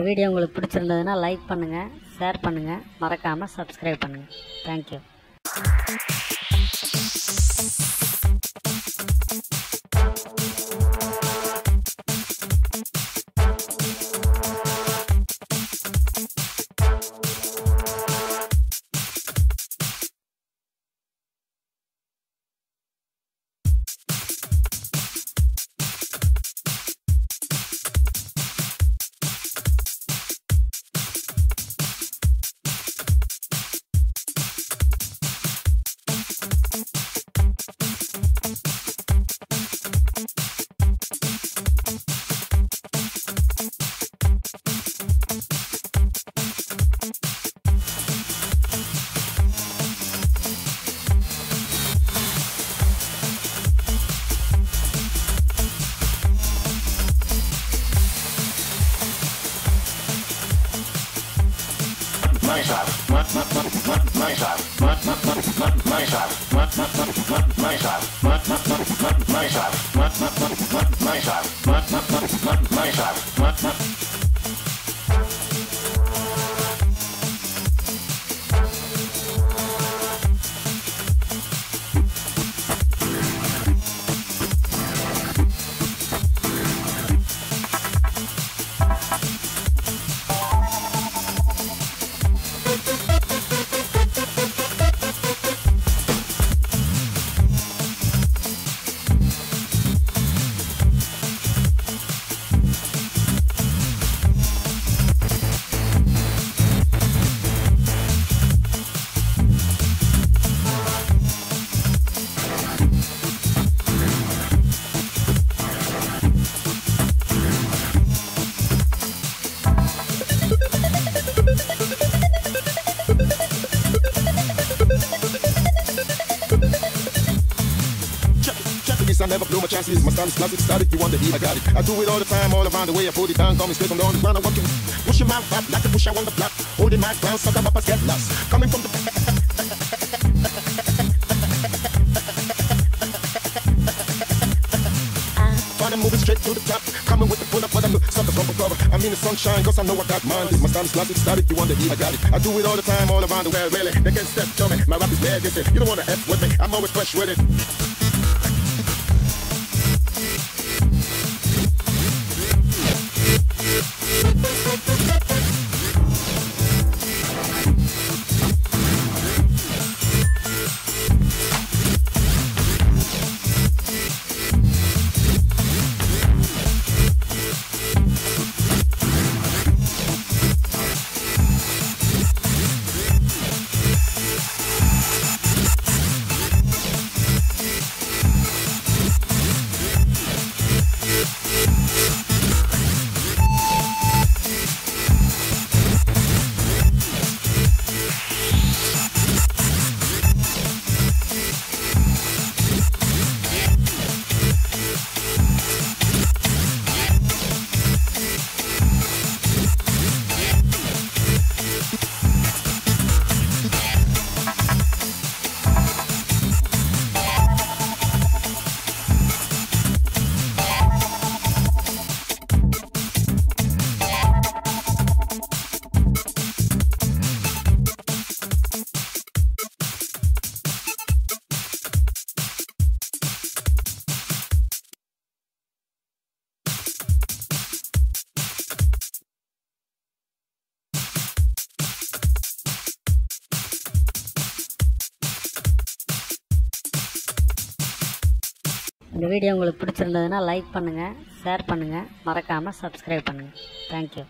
இந்த வீடியோ உங்களுக்கு பிடிச்சிருந்ததுன்னா லைக் பண்ணுங்கள் ஷேர் பண்ணுங்கள் மறக்காமல் சப்ஸ்கிரைப் பண்ணுங்கள் thank you My shot. I never blew my chances. My style is classic, static, you want the heat, I got it. I do it all the time, all around the way. I put it down, coming straight from the underground. I'm walking, pushing my back like a push I on the block. Holding my ground, sucker rappers get lost. Coming from the I'm moving straight to the top. Coming with the pull up, but I'm sucker from cover. I mean the sunshine, cause I know I got mine. My style is classic, static, you want the heat, I got it. I do it all the time, all around the world, really. They can't step to me. My rap is bad, listen. You don't wanna F with me, I'm always fresh with it. இந்த video உங்களுக்கு பிடிச்சிருந்ததுன்னா like பண்ணுங்கள் share பண்ணுங்கள் மறக்காமல் subscribe பண்ணுங்கள் thank you